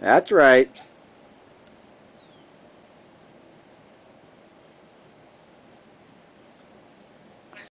That's right.